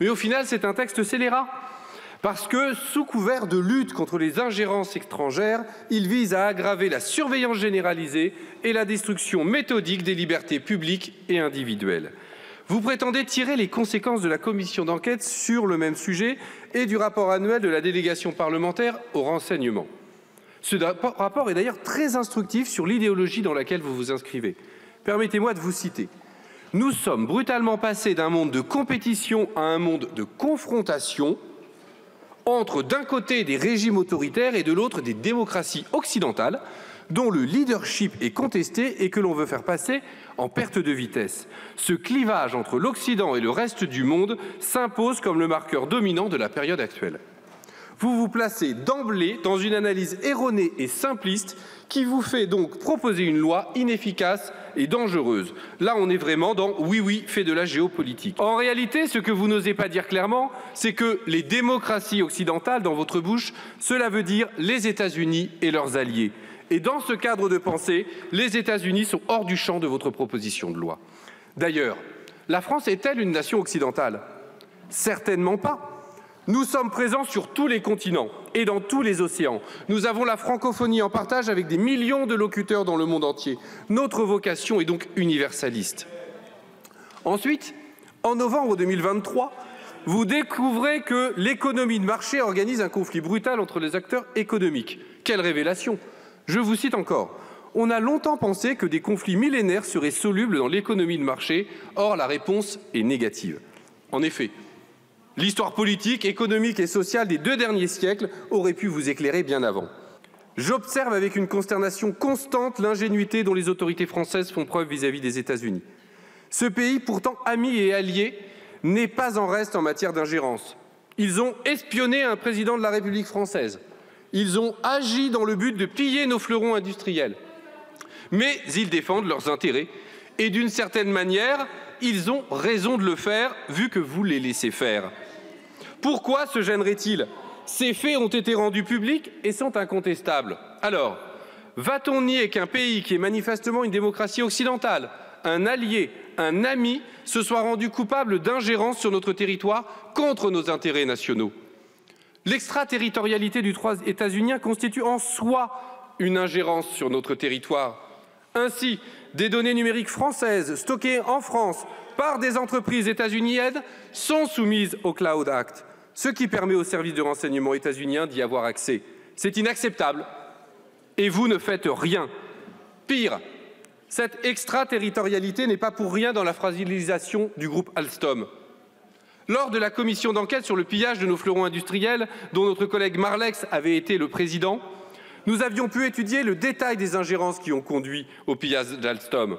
Mais au final, c'est un texte scélérat. Parce que, sous couvert de lutte contre les ingérences étrangères, il vise à aggraver la surveillance généralisée et la destruction méthodique des libertés publiques et individuelles. Vous prétendez tirer les conséquences de la commission d'enquête sur le même sujet et du rapport annuel de la délégation parlementaire au renseignement. Ce rapport est d'ailleurs très instructif sur l'idéologie dans laquelle vous vous inscrivez. Permettez-moi de vous citer. Nous sommes brutalement passés d'un monde de compétition à un monde de confrontation entre d'un côté des régimes autoritaires et de l'autre des démocraties occidentales dont le leadership est contesté et que l'on veut faire passer en perte de vitesse. Ce clivage entre l'Occident et le reste du monde s'impose comme le marqueur dominant de la période actuelle. Vous vous placez d'emblée dans une analyse erronée et simpliste qui vous fait donc proposer une loi inefficace et dangereuse. Là, on est vraiment dans oui, oui, fait de la géopolitique. En réalité, ce que vous n'osez pas dire clairement, c'est que les démocraties occidentales, dans votre bouche, cela veut dire les États-Unis et leurs alliés. Et dans ce cadre de pensée, les États-Unis sont hors du champ de votre proposition de loi. D'ailleurs, la France est-elle une nation occidentale? Certainement pas. Nous sommes présents sur tous les continents et dans tous les océans. Nous avons la francophonie en partage avec des millions de locuteurs dans le monde entier. Notre vocation est donc universaliste. Ensuite, en novembre 2023, vous découvrez que l'économie de marché organise un conflit brutal entre les acteurs économiques. Quelle révélation je vous cite encore. On a longtemps pensé que des conflits millénaires seraient solubles dans l'économie de marché. Or, la réponse est négative. En effet, l'histoire politique, économique et sociale des deux derniers siècles aurait pu vous éclairer bien avant. J'observe avec une consternation constante l'ingénuité dont les autorités françaises font preuve vis-à-vis des États-Unis. Ce pays, pourtant ami et allié, n'est pas en reste en matière d'ingérence. Ils ont espionné un président de la République française. Ils ont agi dans le but de piller nos fleurons industriels. Mais ils défendent leurs intérêts et d'une certaine manière, ils ont raison de le faire vu que vous les laissez faire. Pourquoi se gênerait-il? Ces faits ont été rendus publics et sont incontestables. Alors, va-t-on nier qu'un pays qui est manifestement une démocratie occidentale, un allié, un ami, se soit rendu coupable d'ingérence sur notre territoire contre nos intérêts nationaux? L'extraterritorialité du droit états-unien constitue en soi une ingérence sur notre territoire. Ainsi, des données numériques françaises stockées en France par des entreprises états-uniennes sont soumises au Cloud Act, ce qui permet aux services de renseignement états-uniens d'y avoir accès. C'est inacceptable. Et vous ne faites rien. Pire, cette extraterritorialité n'est pas pour rien dans la fragilisation du groupe Alstom. Lors de la commission d'enquête sur le pillage de nos fleurons industriels, dont notre collègue Marlex avait été le président, nous avions pu étudier le détail des ingérences qui ont conduit au pillage d'Alstom.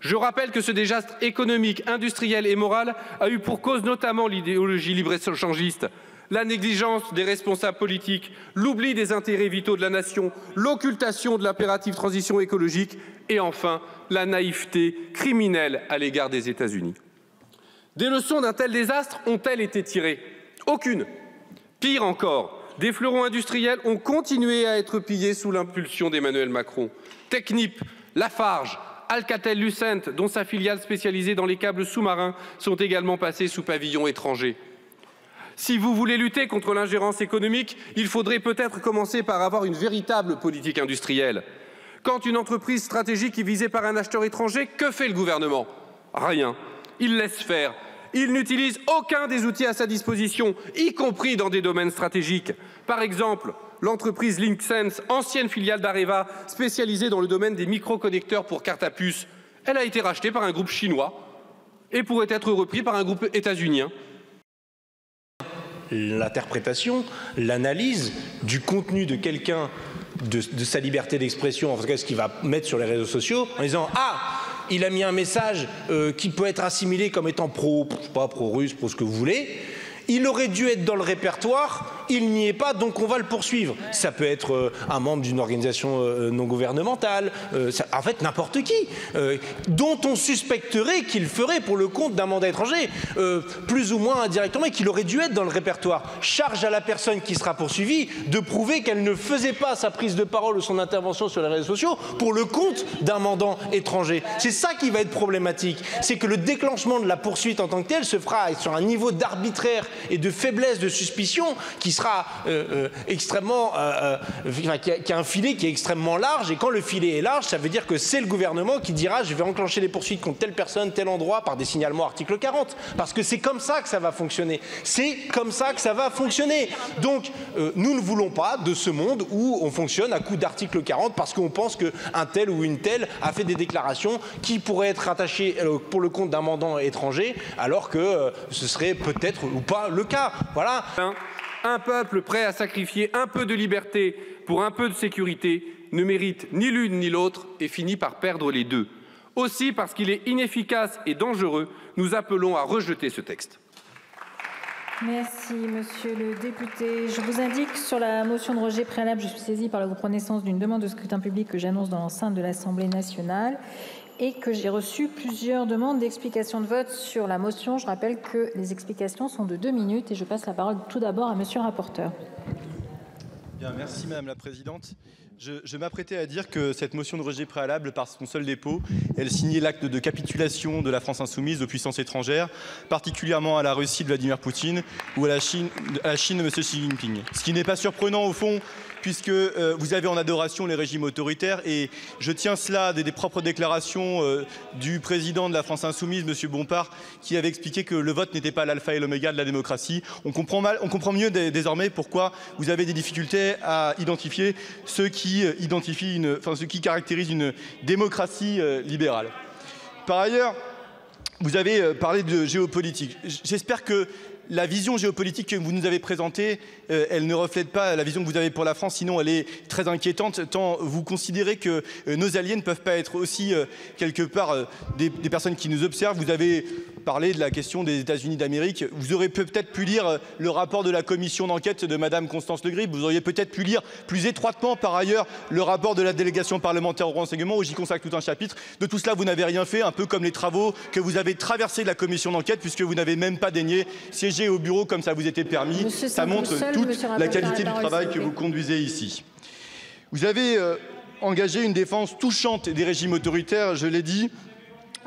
Je rappelle que ce désastre économique, industriel et moral a eu pour cause notamment l'idéologie libre-échangiste, la négligence des responsables politiques, l'oubli des intérêts vitaux de la nation, l'occultation de l'impérative transition écologique et enfin la naïveté criminelle à l'égard des États-Unis. Des leçons d'un tel désastre ont-elles été tirées? Aucune. Pire encore, des fleurons industriels ont continué à être pillés sous l'impulsion d'Emmanuel Macron. Technip, Lafarge, Alcatel-Lucent, dont sa filiale spécialisée dans les câbles sous-marins, sont également passés sous pavillon étranger. Si vous voulez lutter contre l'ingérence économique, il faudrait peut-être commencer par avoir une véritable politique industrielle. Quand une entreprise stratégique est visée par un acheteur étranger, que fait le gouvernement? Rien. Il laisse faire il n'utilise aucun des outils à sa disposition, y compris dans des domaines stratégiques. Par exemple, l'entreprise LinkSense, ancienne filiale d'Areva, spécialisée dans le domaine des microconnecteurs pour cartes à puce, elle a été rachetée par un groupe chinois et pourrait être repris par un groupe états-unien. L'interprétation, l'analyse du contenu de quelqu'un, de, de, sa liberté d'expression, en tout cas ce qu'il va mettre sur les réseaux sociaux, en disant Ah il a mis un message euh, qui peut être assimilé comme étant pro, pas pro-russe, pour ce que vous voulez. Il aurait dû être dans le répertoire il n'y est pas, donc on va le poursuivre. Ça peut être euh, un membre d'une organisation euh, non gouvernementale, euh, en fait n'importe qui, dont on suspecterait qu'il ferait pour le compte d'un mandat étranger, plus ou moins indirectement, et qu'il aurait dû être dans le répertoire. Charge à la personne qui sera poursuivie de prouver qu'elle ne faisait pas sa prise de parole ou son intervention sur les réseaux sociaux pour le compte d'un mandat étranger. C'est ça qui va être problématique, c'est que le déclenchement de la poursuite en tant que telle se fera sur un niveau d'arbitraire et de faiblesse de suspicion qui sera euh, euh, extrêmement, euh, qui, a, un filet qui est extrêmement large. Et quand le filet est large, ça veut dire que c'est le gouvernement qui dira je vais enclencher les poursuites contre telle personne, tel endroit par des signalements article 40. Parce que c'est comme ça que ça va fonctionner. C'est comme ça que ça va fonctionner. Donc nous ne voulons pas de ce monde où on fonctionne à coup d'article 40 parce qu'on pense qu'un tel ou une telle a fait des déclarations qui pourraient être rattachées pour le compte d'un mandant étranger, alors que ce serait peut-être ou pas le cas. Voilà. Un peuple prêt à sacrifier un peu de liberté pour un peu de sécurité ne mérite ni l'une ni l'autre et finit par perdre les deux. Aussi, parce qu'il est inefficace et dangereux, nous appelons à rejeter ce texte. Merci, monsieur le député. Je vous indique sur la motion de rejet préalable, je suis saisie par la reconnaissance d'une demande de scrutin public que j'annonce dans l'enceinte de l'Assemblée nationale et que j'ai reçu plusieurs demandes d'explications de vote sur la motion. Je rappelle que les explications sont de deux minutes et je passe la parole tout d'abord à monsieur le rapporteur. Bien, merci Madame la Présidente. Je, m'apprêtais à dire que cette motion de rejet préalable, par son seul dépôt, elle signait l'acte de capitulation de la France insoumise aux puissances étrangères, particulièrement à la Russie de Vladimir Poutine ou à la Chine, à la Chine de M. Xi Jinping. Ce qui n'est pas surprenant au fond, puisque euh, vous avez en adoration les régimes autoritaires et je tiens cela des, propres déclarations euh, du président de la France insoumise, M. Bompard, qui avait expliqué que le vote n'était pas l'alpha et l'oméga de la démocratie. On comprend, mieux désormais pourquoi vous avez des difficultés à identifier ceux qui, euh, identifient une, caractérisent une démocratie libérale. Par ailleurs, vous avez parlé de géopolitique. J'espère que la vision géopolitique que vous nous avez présentée, euh, elle ne reflète pas la vision que vous avez pour la France, sinon elle est très inquiétante, tant vous considérez que euh, nos alliés ne peuvent pas être aussi, euh, quelque part, des, personnes qui nous observent. Vous avez parlé de la question des États-Unis d'Amérique. Vous aurez peut-être pu lire le rapport de la commission d'enquête de Madame Constance Le Grip. Vous auriez peut-être pu lire plus étroitement, par ailleurs, le rapport de la délégation parlementaire au renseignement, où j'y consacre tout un chapitre. De tout cela, vous n'avez rien fait, un peu comme les travaux que vous avez traversés de la commission d'enquête, puisque vous n'avez même pas daigné siéger au bureau comme ça vous était permis. ça montre toute la qualité du travail que vous conduisez ici. Vous avez euh, engagé une défense touchante des régimes autoritaires, je l'ai dit.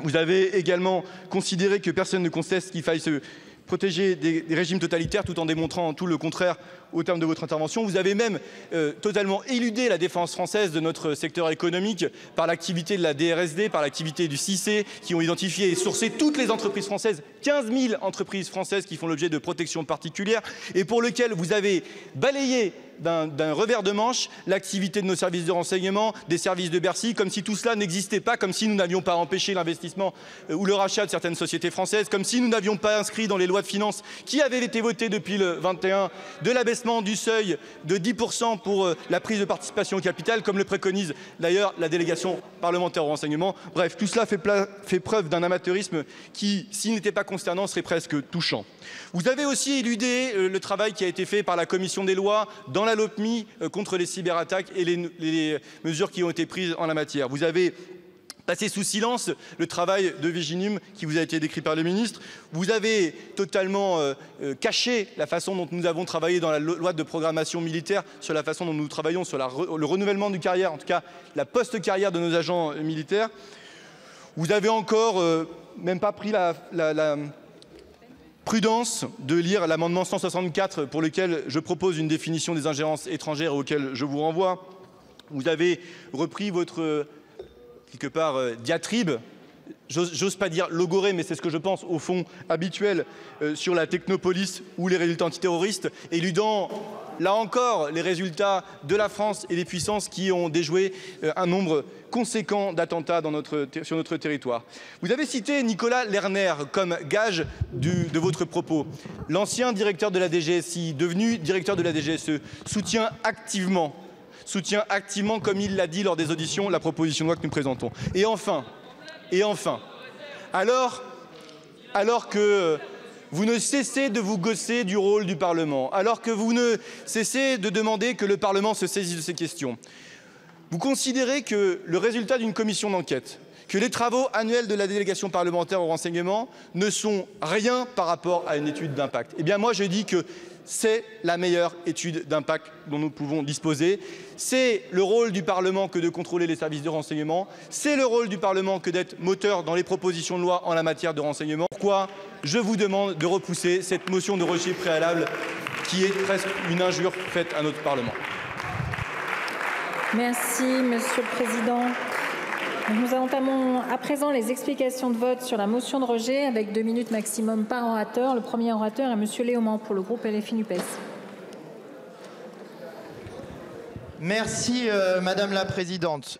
Vous avez également considéré que personne ne conteste qu'il faille se protéger des, régimes totalitaires tout en démontrant tout le contraire au terme de votre intervention. Vous avez même euh, totalement éludé la défense française de notre secteur économique par l'activité de la DRSD, par l'activité du CIC, qui ont identifié et sourcé toutes les entreprises françaises, 15 000 entreprises françaises qui font l'objet de protection particulière, et pour lesquelles vous avez balayé d'un revers de manche l'activité de nos services de renseignement, des services de Bercy, comme si tout cela n'existait pas, comme si nous n'avions pas empêché l'investissement euh, ou le rachat de certaines sociétés françaises, comme si nous n'avions pas inscrit dans les lois de finances qui avaient été votées depuis le 21 de du seuil de 10% pour euh, la prise de participation au capital, comme le préconise d'ailleurs la délégation parlementaire au renseignement. Bref, tout cela fait, preuve d'un amateurisme qui, s'il n'était pas consternant, serait presque touchant. Vous avez aussi éludé euh, le travail qui a été fait par la commission des lois dans la LOPMI euh, contre les cyberattaques et les, mesures qui ont été prises en la matière. Vous avez passé sous silence le travail de Viginum qui vous a été décrit par le ministre. Vous avez totalement euh, caché la façon dont nous avons travaillé dans la loi de programmation militaire, sur la façon dont nous travaillons sur le renouvellement du carrière, en tout cas la post-carrière de nos agents militaires. Vous avez encore même pas pris la, prudence de lire l'amendement 164 pour lequel je propose une définition des ingérences étrangères auquel je vous renvoie. Vous avez repris votre, quelque part, euh, diatribe, j'ose pas dire logoré, mais c'est ce que je pense au fond habituel, euh, sur la technopolis ou les résultats antiterroristes, éludant là encore les résultats de la France et des puissances qui ont déjoué euh, un nombre conséquent d'attentats sur notre territoire. Vous avez cité Nicolas Lerner comme gage de votre propos. L'ancien directeur de la DGSI, devenu directeur de la DGSE, soutient activement, soutient activement, comme il l'a dit lors des auditions, la proposition de loi que nous présentons. Et enfin, et enfin, alors, alors que vous ne cessez de vous gosser du rôle du Parlement, alors que vous ne cessez de demander que le Parlement se saisisse de ces questions. Vous considérez que le résultat d'une commission d'enquête, que les travaux annuels de la délégation parlementaire au renseignement ne sont rien par rapport à une étude d'impact? Eh bien moi je dis que c'est la meilleure étude d'impact dont nous pouvons disposer. C'est le rôle du Parlement que de contrôler les services de renseignement. C'est le rôle du Parlement que d'être moteur dans les propositions de loi en la matière de renseignement. Pourquoi je vous demande de repousser cette motion de rejet préalable qui est presque une injure faite à notre Parlement. Merci, Monsieur le Président. Nous entamons à présent les explications de vote sur la motion de rejet avec deux minutes maximum par orateur. Le premier orateur est Monsieur Léaumont pour le groupe LFI NUPES. Merci euh, Madame la Présidente.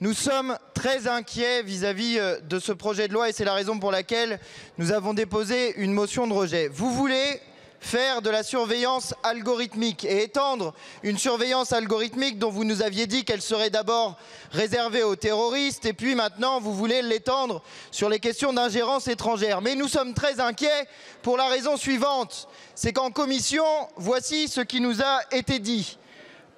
Nous sommes très inquiets vis-à-vis -vis de ce projet de loi et c'est la raison pour laquelle nous avons déposé une motion de rejet. Vous voulez faire de la surveillance algorithmique et étendre une surveillance algorithmique dont vous nous aviez dit qu'elle serait d'abord réservée aux terroristes et puis maintenant vous voulez l'étendre sur les questions d'ingérence étrangère. Mais nous sommes très inquiets pour la raison suivante, c'est qu'en commission, voici ce qui nous a été dit.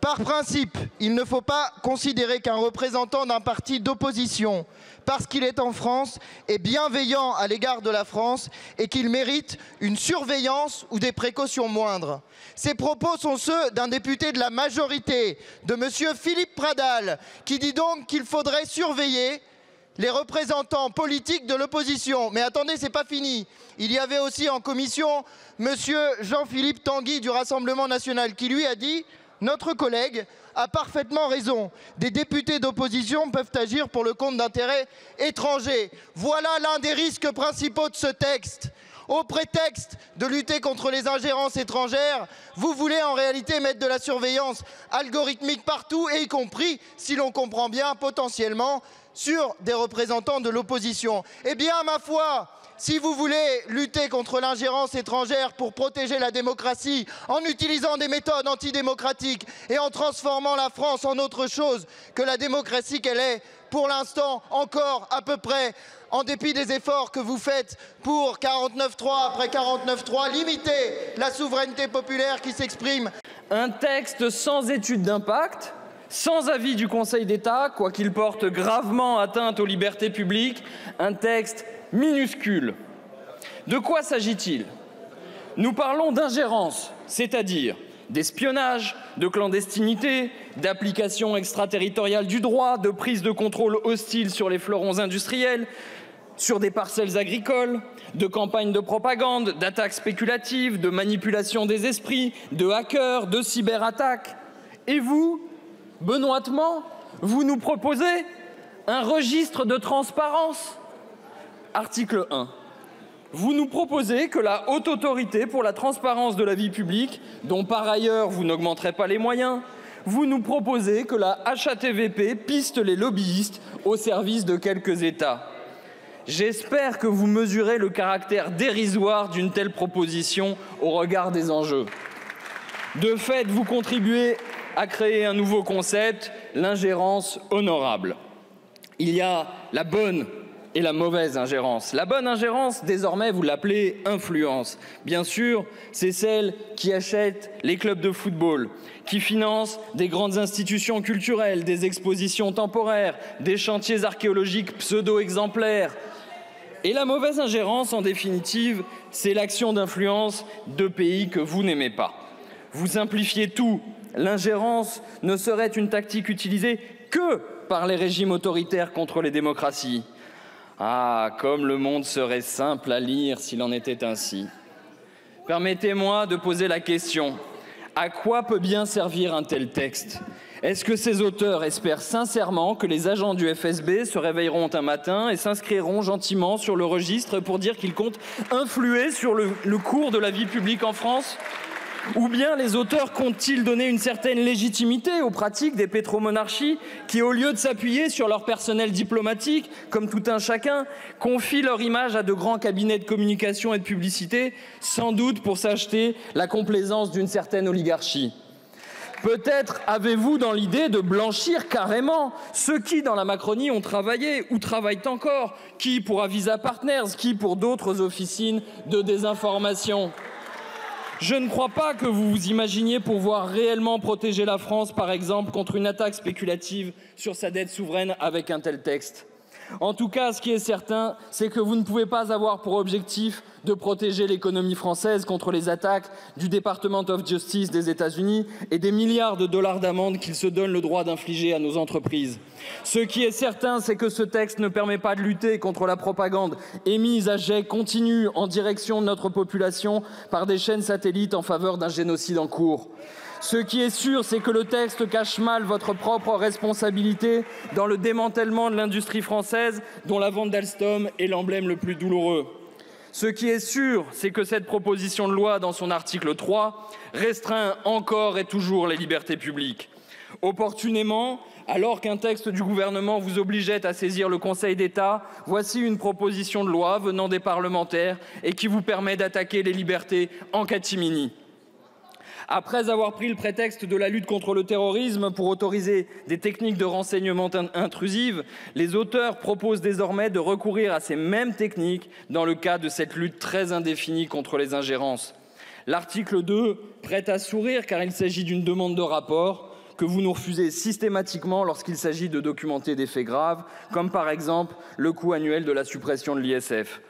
Par principe, il ne faut pas considérer qu'un représentant d'un parti d'opposition parce qu'il est en France, est bienveillant à l'égard de la France et qu'il mérite une surveillance ou des précautions moindres. Ces propos sont ceux d'un député de la majorité, de M. Philippe Pradal, qui dit donc qu'il faudrait surveiller les représentants politiques de l'opposition. Mais attendez, c'est pas fini. Il y avait aussi en commission M. Jean-Philippe Tanguy du Rassemblement national qui lui a dit notre collègue a parfaitement raison. Des députés d'opposition peuvent agir pour le compte d'intérêts étrangers. Voilà l'un des risques principaux de ce texte. Au prétexte de lutter contre les ingérences étrangères, vous voulez en réalité mettre de la surveillance algorithmique partout, et y compris, si l'on comprend bien, potentiellement sur des représentants de l'opposition. Eh bien, ma foi, si vous voulez lutter contre l'ingérence étrangère pour protéger la démocratie en utilisant des méthodes antidémocratiques et en transformant la France en autre chose que la démocratie qu'elle est pour l'instant encore à peu près en dépit des efforts que vous faites pour 49.3 après 49.3, limiter la souveraineté populaire qui s'exprime. Un texte sans étude d'impact, sans avis du Conseil d'État, quoi qu'il porte gravement atteinte aux libertés publiques, un texte minuscule. De quoi s'agit-il? Nous parlons d'ingérence, c'est-à-dire d'espionnage, de clandestinité, d'application extraterritoriale du droit, de prise de contrôle hostile sur les fleurons industriels, sur des parcelles agricoles, de campagnes de propagande, d'attaques spéculatives, de manipulation des esprits, de hackers, de cyberattaques. Et vous, benoîtement, vous nous proposez un registre de transparence Article 1. Vous nous proposez que la Haute Autorité pour la transparence de la vie publique, dont par ailleurs vous n'augmenterez pas les moyens, vous nous proposez que la HATVP piste les lobbyistes au service de quelques États. J'espère que vous mesurez le caractère dérisoire d'une telle proposition au regard des enjeux. De fait, vous contribuez à créer un nouveau concept, l'ingérence honorable. Il y a la bonne et la mauvaise ingérence. La bonne ingérence, désormais, vous l'appelez influence. Bien sûr, c'est celle qui achète les clubs de football, qui finance des grandes institutions culturelles, des expositions temporaires, des chantiers archéologiques pseudo-exemplaires. Et la mauvaise ingérence, en définitive, c'est l'action d'influence de pays que vous n'aimez pas. Vous simplifiez tout. L'ingérence ne serait une tactique utilisée que par les régimes autoritaires contre les démocraties. Ah, comme le monde serait simple à lire s'il en était ainsi. Permettez-moi de poser la question. À quoi peut bien servir un tel texte? Est-ce que ces auteurs espèrent sincèrement que les agents du FSB se réveilleront un matin et s'inscriront gentiment sur le registre pour dire qu'ils comptent influer sur le, le cours de la vie publique en France? Ou bien les auteurs comptent-ils donner une certaine légitimité aux pratiques des pétromonarchies qui, au lieu de s'appuyer sur leur personnel diplomatique, comme tout un chacun, confient leur image à de grands cabinets de communication et de publicité, sans doute pour s'acheter la complaisance d'une certaine oligarchie? Peut-être avez-vous dans l'idée de blanchir carrément ceux qui, dans la Macronie, ont travaillé ou travaillent encore, qui pour Avisa Partners, qui pour d'autres officines de désinformation? Je ne crois pas que vous vous imaginiez pouvoir réellement protéger la France, par exemple, contre une attaque spéculative sur sa dette souveraine avec un tel texte. En tout cas, ce qui est certain, c'est que vous ne pouvez pas avoir pour objectif de protéger l'économie française contre les attaques du Department of Justice des États-Unis et des milliards de dollars d'amende qu'ils se donnent le droit d'infliger à nos entreprises. Ce qui est certain, c'est que ce texte ne permet pas de lutter contre la propagande émise à jet continu en direction de notre population par des chaînes satellites en faveur d'un génocide en cours. Ce qui est sûr, c'est que le texte cache mal votre propre responsabilité dans le démantèlement de l'industrie française, dont la vente d'Alstom est l'emblème le plus douloureux. Ce qui est sûr, c'est que cette proposition de loi, dans son article 3, restreint encore et toujours les libertés publiques. Opportunément, alors qu'un texte du gouvernement vous obligeait à saisir le Conseil d'État, voici une proposition de loi venant des parlementaires et qui vous permet d'attaquer les libertés en catimini. Après avoir pris le prétexte de la lutte contre le terrorisme pour autoriser des techniques de renseignement intrusives, les auteurs proposent désormais de recourir à ces mêmes techniques dans le cadre de cette lutte très indéfinie contre les ingérences. L'article 2 prête à sourire car il s'agit d'une demande de rapport que vous nous refusez systématiquement lorsqu'il s'agit de documenter des faits graves, comme par exemple le coût annuel de la suppression de l'ISF.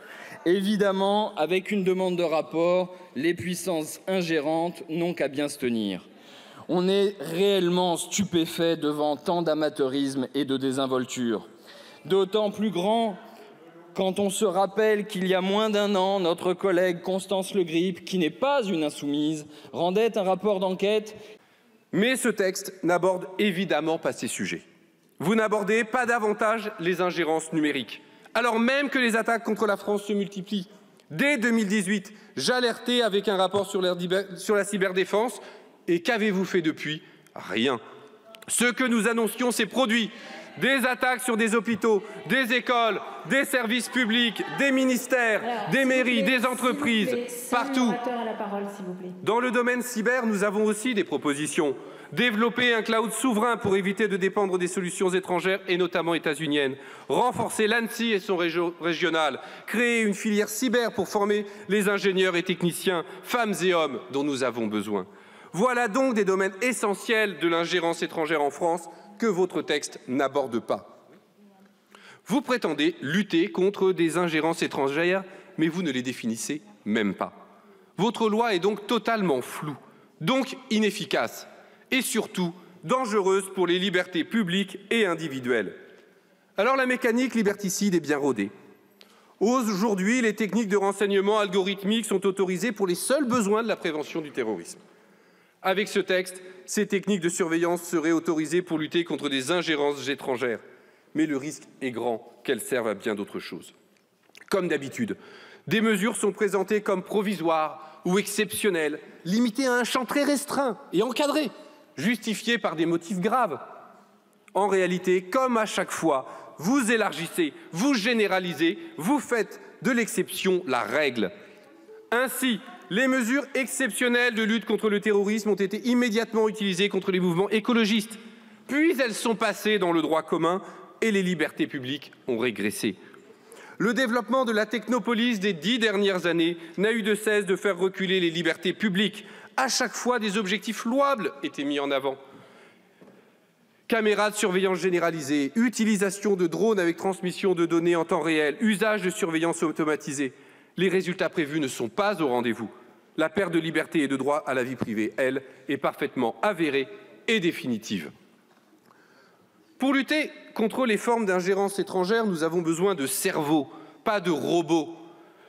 Évidemment, avec une demande de rapport, les puissances ingérantes n'ont qu'à bien se tenir. On est réellement stupéfait devant tant d'amateurisme et de désinvolture. D'autant plus grand quand on se rappelle qu'il y a moins d'un an, notre collègue Constance Le Grip, qui n'est pas une insoumise, rendait un rapport d'enquête. Mais ce texte n'aborde évidemment pas ces sujets. Vous n'abordez pas davantage les ingérences numériques alors même que les attaques contre la France se multiplient. Dès 2018, j'alertais avec un rapport sur la cyberdéfense. Et qu'avez-vous fait depuis? Rien. Ce que nous annoncions s'est produit. Des attaques sur des hôpitaux, des écoles, des services publics, des ministères, des mairies, des entreprises, partout. Dans le domaine cyber, nous avons aussi des propositions. Développer un cloud souverain pour éviter de dépendre des solutions étrangères et notamment états-uniennes, renforcer l'ANSI et son régional, créer une filière cyber pour former les ingénieurs et techniciens, femmes et hommes dont nous avons besoin. Voilà donc des domaines essentiels de l'ingérence étrangère en France que votre texte n'aborde pas. Vous prétendez lutter contre des ingérences étrangères, mais vous ne les définissez même pas. Votre loi est donc totalement floue, donc inefficace et surtout dangereuse pour les libertés publiques et individuelles. Alors la mécanique liberticide est bien rodée. Aujourd'hui, les techniques de renseignement algorithmiques sont autorisées pour les seuls besoins de la prévention du terrorisme. Avec ce texte, ces techniques de surveillance seraient autorisées pour lutter contre des ingérences étrangères. Mais le risque est grand qu'elles servent à bien d'autres choses. Comme d'habitude, des mesures sont présentées comme provisoires ou exceptionnelles, limitées à un champ très restreint et encadré justifié par des motifs graves. En réalité, comme à chaque fois, vous élargissez, vous généralisez, vous faites de l'exception la règle. Ainsi, les mesures exceptionnelles de lutte contre le terrorisme ont été immédiatement utilisées contre les mouvements écologistes, puis elles sont passées dans le droit commun et les libertés publiques ont régressé. Le développement de la technopolis des dix dernières années n'a eu de cesse de faire reculer les libertés publiques, à chaque fois des objectifs louables étaient mis en avant. Caméras de surveillance généralisée, utilisation de drones avec transmission de données en temps réel, usage de surveillance automatisée. Les résultats prévus ne sont pas au rendez-vous. La perte de liberté et de droit à la vie privée, elle, est parfaitement avérée et définitive. Pour lutter contre les formes d'ingérence étrangère, nous avons besoin de cerveaux, pas de robots.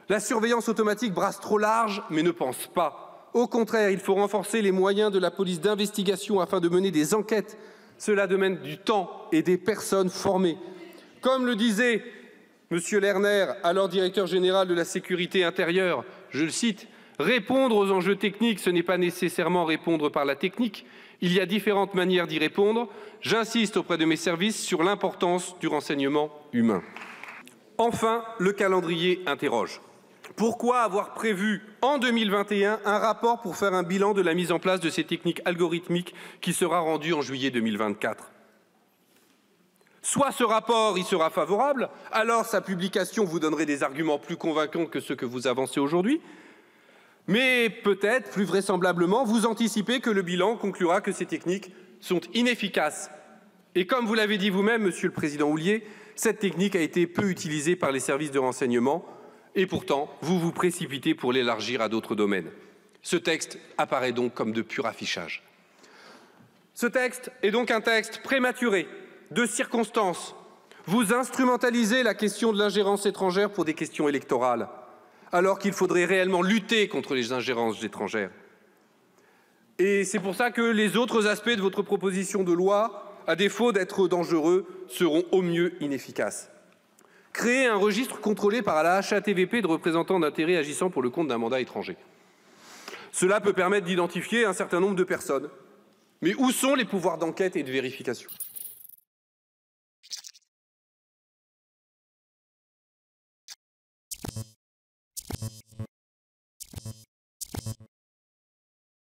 La surveillance automatique brasse trop large, mais ne pense pas. Au contraire, il faut renforcer les moyens de la police d'investigation afin de mener des enquêtes. Cela demande du temps et des personnes formées. Comme le disait M. Lerner, alors directeur général de la sécurité intérieure, je le cite, Répondre aux enjeux techniques, ce n'est pas nécessairement répondre par la technique. Il y a différentes manières d'y répondre. J'insiste auprès de mes services sur l'importance du renseignement humain. Enfin, le calendrier interroge. Pourquoi avoir prévu en 2021 un rapport pour faire un bilan de la mise en place de ces techniques algorithmiques qui sera rendu en juillet 2024 Soit ce rapport y sera favorable, alors sa publication vous donnerait des arguments plus convaincants que ceux que vous avancez aujourd'hui, mais peut-être, plus vraisemblablement, vous anticipez que le bilan conclura que ces techniques sont inefficaces. Et comme vous l'avez dit vous-même, Monsieur le Président Houllier, cette technique a été peu utilisée par les services de renseignement et pourtant, vous vous précipitez pour l'élargir à d'autres domaines. Ce texte apparaît donc comme de pur affichage. Ce texte est donc un texte prématuré, de circonstances. Vous instrumentalisez la question de l'ingérence étrangère pour des questions électorales, alors qu'il faudrait réellement lutter contre les ingérences étrangères. Et c'est pour ça que les autres aspects de votre proposition de loi, à défaut d'être dangereux, seront au mieux inefficaces. Créer un registre contrôlé par la HATVP de représentants d'intérêts agissant pour le compte d'un mandat étranger. Cela peut permettre d'identifier un certain nombre de personnes. Mais où sont les pouvoirs d'enquête et de vérification?